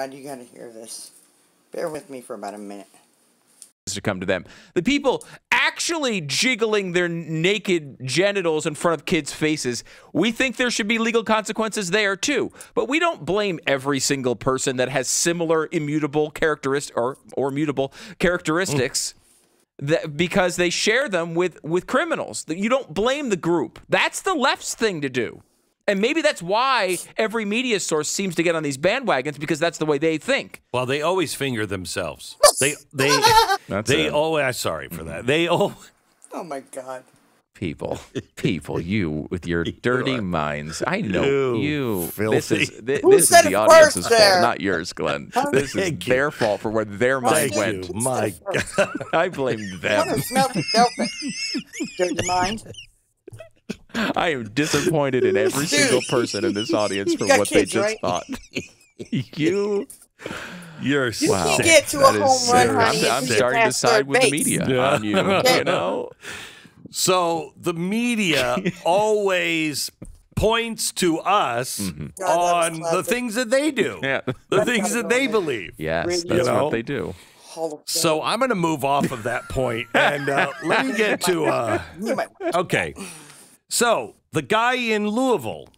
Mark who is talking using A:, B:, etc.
A: God, you gotta hear this. Bear with me for about a minute.
B: to come to them. The people actually jiggling their naked genitals in front of kids' faces, we think there should be legal consequences there too. But we don't blame every single person that has similar immutable characteristics or, or mutable characteristics. Mm. That, because they share them with with criminals. You don't blame the group. That's the left's thing to do. And maybe that's why every media source seems to get on these bandwagons because that's the way they think.
C: Well, they always finger themselves. They they
B: That's
C: they
B: it.
C: oh I'm sorry for that. They oh
A: Oh my God.
B: People, people, you with your dirty minds. I know
C: You
B: you.
C: filthy.
B: This is thi-
A: Who
B: this is
A: said
B: the
A: it
B: audience's
A: first
B: fault,
A: there?
B: not yours, Glenn. This is
C: you.
B: their fault for where their mind
C: thank
B: went.
C: you. My God.
B: I blame them.
A: to smell the. Dirty mind.
B: I am disappointed in every
A: Dude.
B: single person in this audience for what
A: kids,
B: they just
A: right?
B: thought. you,
C: You're
B: wow,
A: can get to a
B: That is
A: home run,
B: sick.
A: honey,
B: I'm, I'm starting to side
A: third
B: with the media
C: Yeah.
B: on you. You know,
C: So the media always points to us
A: God, that
C: on
A: was
C: the things that they do.
B: Mm-hmm. yeah,
C: The things that they believe.
B: yes,
A: Really?
B: that's
C: You know?
B: what they do.
C: So I'm going to move off of that point and uh, let me get to uh,
A: Fame. You might-
C: okay. So the guy in Louisville